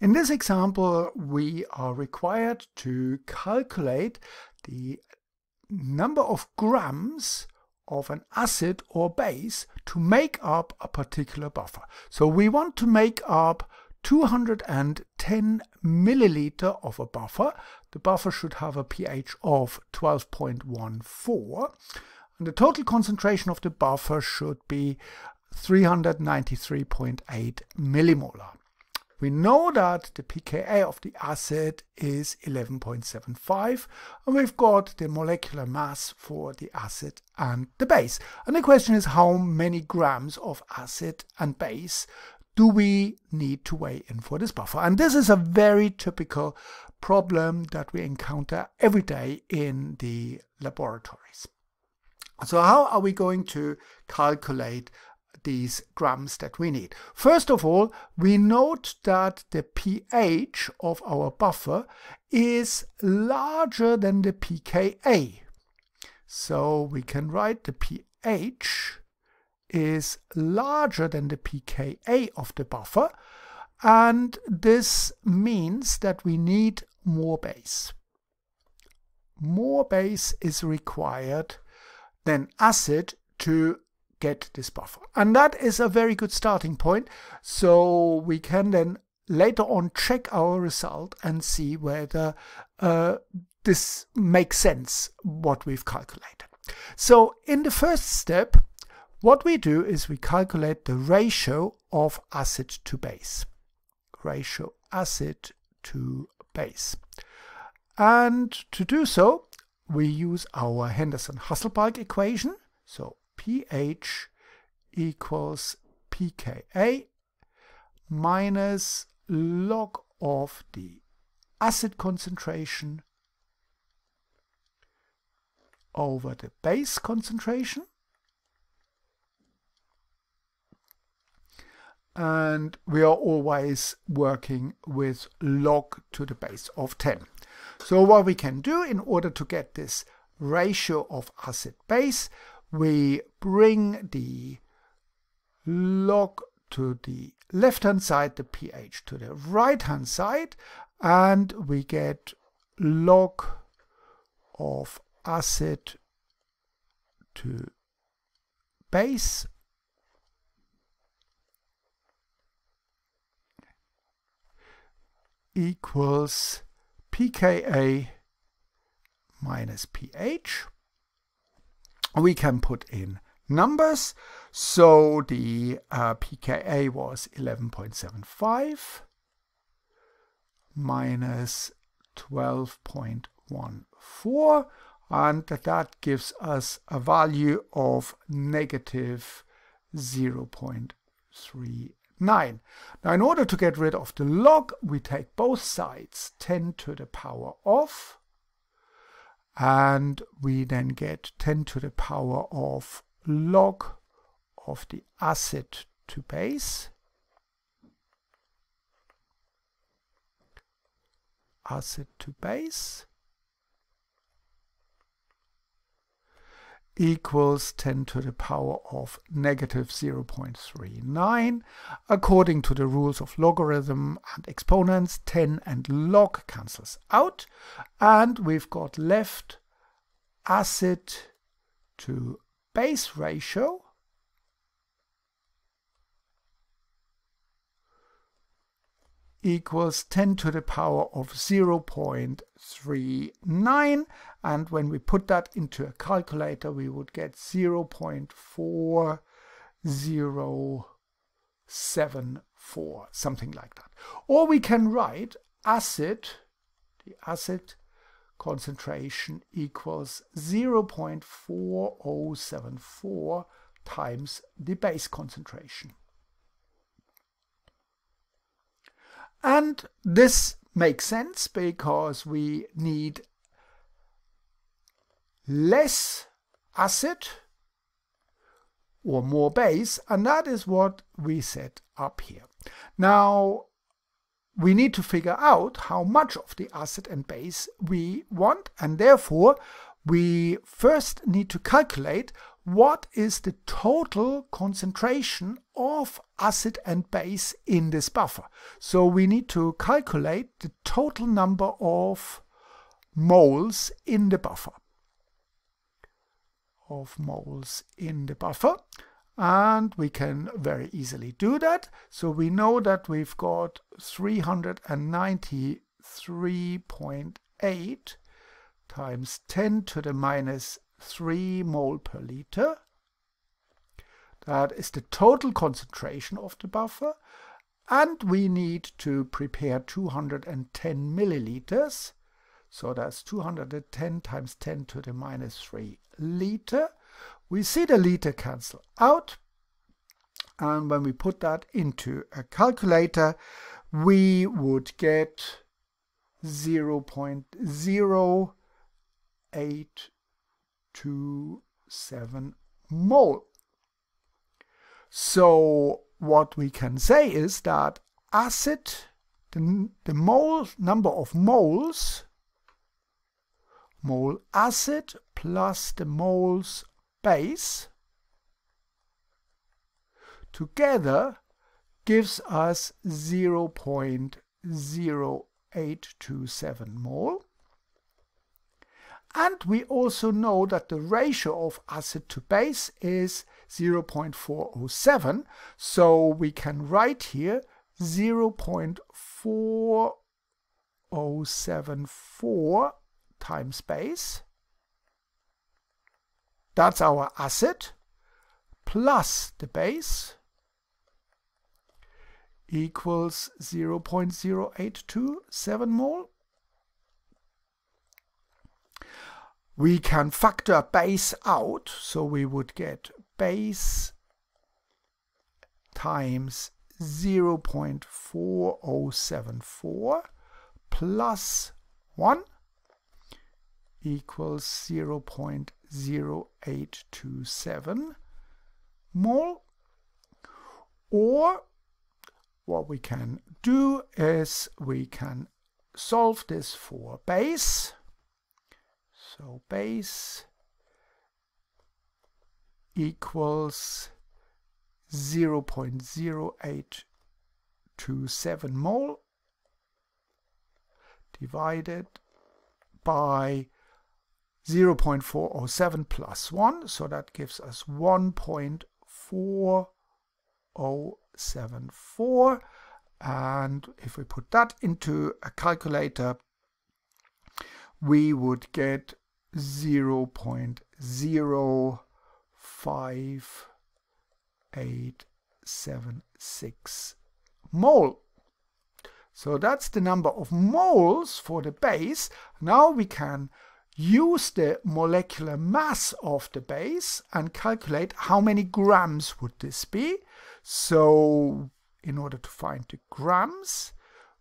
In this example, we are required to calculate the number of grams of an acid or base to make up a particular buffer. So we want to make up 210 milliliter of a buffer. The buffer should have a pH of 12.14 and the total concentration of the buffer should be 393.8 millimolar. We know that the pKa of the acid is 11.75 and we've got the molecular mass for the acid and the base. And the question is how many grams of acid and base do we need to weigh in for this buffer? And this is a very typical problem that we encounter every day in the laboratories. So how are we going to calculate these grams that we need. First of all, we note that the pH of our buffer is larger than the pKa. So we can write the pH is larger than the pKa of the buffer and this means that we need more base. More base is required than acid to get this buffer. And that is a very good starting point. So we can then later on check our result and see whether uh, this makes sense, what we've calculated. So in the first step, what we do is we calculate the ratio of acid to base. Ratio acid to base. And to do so, we use our Henderson-Hasselbalch equation. So pH equals pKa minus log of the acid concentration over the base concentration. And we are always working with log to the base of 10. So what we can do in order to get this ratio of acid base, we bring the log to the left hand side, the pH to the right hand side, and we get log of acid to base. equals pKa minus pH we can put in numbers. So the uh, pKa was 11.75 minus 12.14 and that gives us a value of negative 0.39. Now in order to get rid of the log we take both sides 10 to the power of and we then get 10 to the power of log of the acid to base. Acid to base equals 10 to the power of negative 0.39. According to the rules of logarithm and exponents, 10 and log cancels out. And we've got left acid to base ratio equals 10 to the power of 0.39 and when we put that into a calculator we would get 0.4074 something like that. Or we can write acid the acid concentration equals 0.4074 times the base concentration. And this makes sense because we need less acid or more base, and that is what we set up here. Now, we need to figure out how much of the acid and base we want, and therefore we first need to calculate what is the total concentration of acid and base in this buffer. So we need to calculate the total number of moles in the buffer. Of moles in the buffer. And we can very easily do that. So we know that we've got 393.8 times 10 to the minus 3 mole per liter. That is the total concentration of the buffer. And we need to prepare 210 milliliters. So that's 210 times 10 to the minus 3 liter. We see the liter cancel out. And when we put that into a calculator, we would get 0.0827 mole. So what we can say is that acid, the, the mole number of moles, mole acid plus the moles base together gives us 0.0827 mole. And we also know that the ratio of acid to base is 0.407. So we can write here 0.4074 times base. That's our acid plus the base equals 0.0827 mole. We can factor base out, so we would get base times 0.4074 plus 1 equals 0.0827 mole. Or what we can do is we can solve this for base. So base equals 0.0827 mole divided by 0.407 plus 1, so that gives us 1.4074. And if we put that into a calculator, we would get 0.05876 mole. So that's the number of moles for the base. Now we can use the molecular mass of the base and calculate how many grams would this be. So in order to find the grams,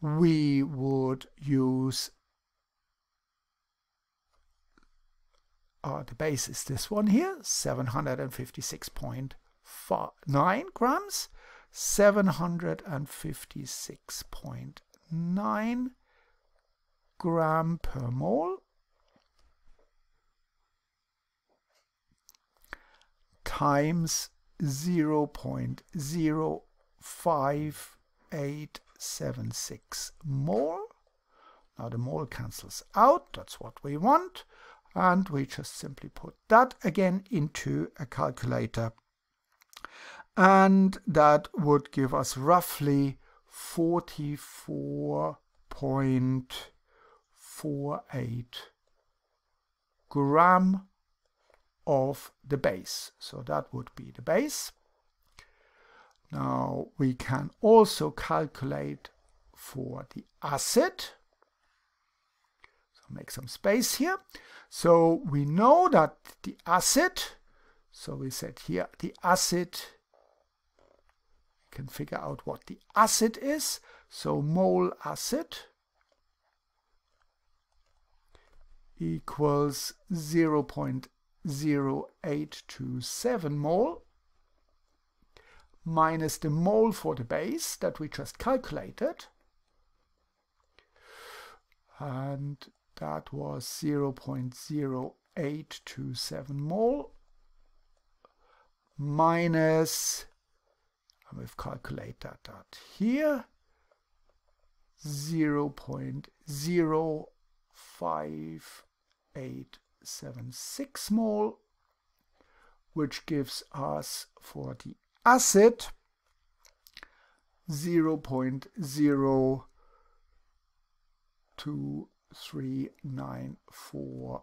we would use uh, the base is this one here, 756.9 grams, 756.9 gram per mole times 0.05876 mole. Now the mole cancels out, that's what we want. And we just simply put that again into a calculator. And that would give us roughly 44.48 gram of the base. So that would be the base. Now we can also calculate for the acid. So make some space here. So we know that the acid, so we said here the acid, we can figure out what the acid is. So mole acid equals 0.8 0.0827 mole minus the mole for the base that we just calculated. And that was 0.0827 mole minus, and we've calculated that here, 0 0.05876 mole, which gives us for the acid 0 0.02394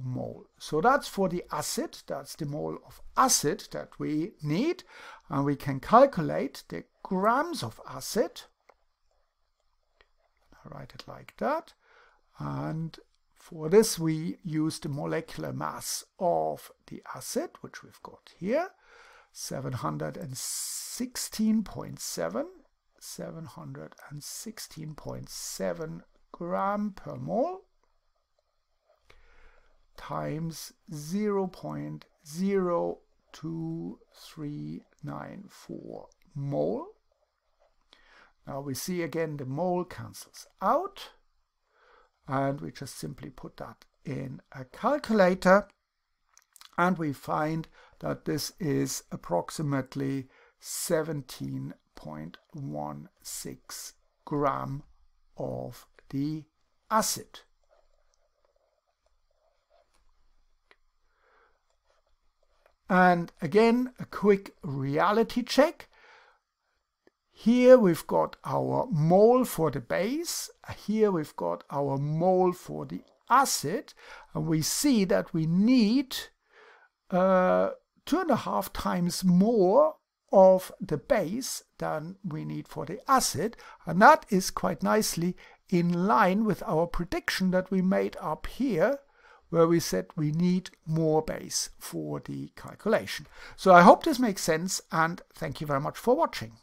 mole. So that's for the acid, that's the mole of acid that we need. And we can calculate the grams of acid. I write it like that. And for this we use the molecular mass of the acid, which we've got here. 716.7 716.7 gram per mole times 0.02394 mole. Now we see again the mole cancels out and we just simply put that in a calculator and we find that this is approximately 17.16 gram of the acid. And again, a quick reality check. Here we've got our mole for the base. Here we've got our mole for the acid. And we see that we need uh, two and a half times more of the base than we need for the acid. And that is quite nicely in line with our prediction that we made up here where we said we need more base for the calculation. So I hope this makes sense and thank you very much for watching.